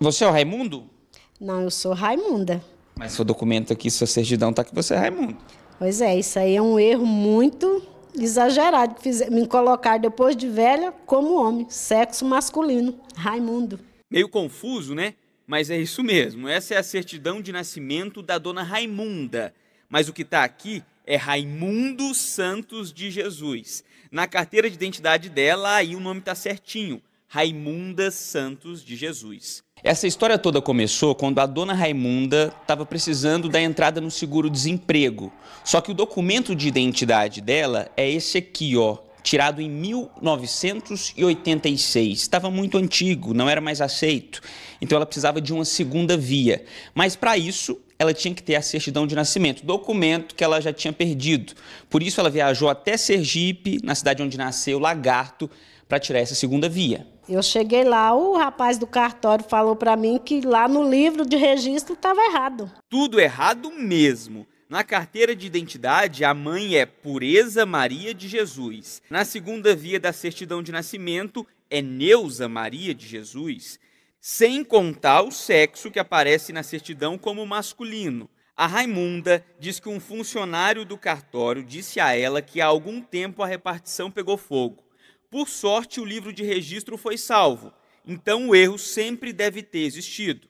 Você é o Raimundo? Não, eu sou Raimunda. Mas seu documento aqui, sua certidão, tá que você é Raimundo. Pois é, isso aí é um erro muito exagerado que me colocar depois de velha como homem, sexo masculino, Raimundo. Meio confuso, né? Mas é isso mesmo. Essa é a certidão de nascimento da dona Raimunda. Mas o que está aqui é Raimundo Santos de Jesus. Na carteira de identidade dela, aí o nome está certinho. Raimunda Santos de Jesus. Essa história toda começou quando a dona Raimunda estava precisando da entrada no seguro-desemprego. Só que o documento de identidade dela é esse aqui, ó, tirado em 1986. Estava muito antigo, não era mais aceito. Então ela precisava de uma segunda via. Mas para isso, ela tinha que ter a certidão de nascimento, documento que ela já tinha perdido. Por isso ela viajou até Sergipe, na cidade onde nasceu, Lagarto, para tirar essa segunda via. Eu cheguei lá, o rapaz do cartório falou para mim que lá no livro de registro estava errado. Tudo errado mesmo. Na carteira de identidade, a mãe é Pureza Maria de Jesus. Na segunda via da certidão de nascimento, é Neuza Maria de Jesus. Sem contar o sexo que aparece na certidão como masculino. A Raimunda diz que um funcionário do cartório disse a ela que há algum tempo a repartição pegou fogo. Por sorte, o livro de registro foi salvo, então o erro sempre deve ter existido.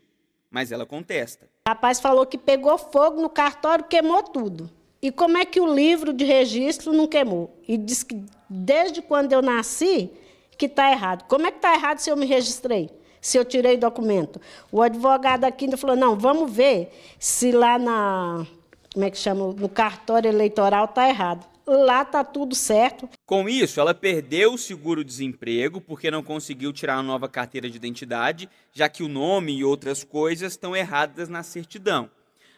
Mas ela contesta. O rapaz falou que pegou fogo no cartório, queimou tudo. E como é que o livro de registro não queimou? E diz que desde quando eu nasci que está errado. Como é que está errado se eu me registrei? Se eu tirei documento? O advogado aqui ainda falou: não, vamos ver se lá na. Como é que chama? No cartório eleitoral está errado lá tá tudo certo. Com isso, ela perdeu o seguro-desemprego porque não conseguiu tirar a nova carteira de identidade, já que o nome e outras coisas estão erradas na certidão.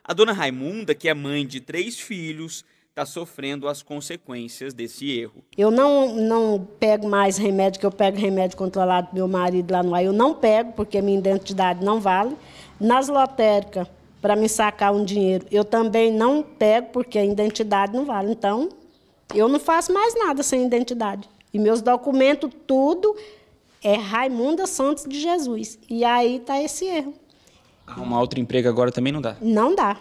A dona Raimunda, que é mãe de três filhos, está sofrendo as consequências desse erro. Eu não, não pego mais remédio, que eu pego remédio controlado do meu marido lá no ar. Eu não pego, porque minha identidade não vale. Nas lotéricas, para me sacar um dinheiro, eu também não pego, porque a identidade não vale. Então, eu não faço mais nada sem identidade. E meus documentos, tudo é Raimunda Santos de Jesus. E aí está esse erro. Arrumar outro emprego agora também não dá? Não dá.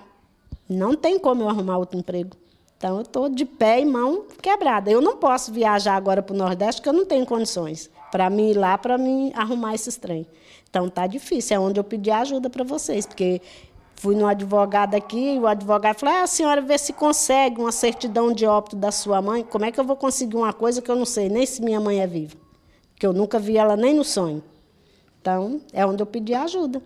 Não tem como eu arrumar outro emprego. Então, eu estou de pé e mão quebrada. Eu não posso viajar agora para o Nordeste, porque eu não tenho condições para mim ir lá para mim arrumar esse trem. Então, tá difícil. É onde eu pedi ajuda para vocês, porque Fui no advogado aqui, e o advogado falou: ah, a senhora vê se consegue uma certidão de óbito da sua mãe. Como é que eu vou conseguir uma coisa que eu não sei nem se minha mãe é viva? Que eu nunca vi ela nem no sonho. Então, é onde eu pedi ajuda.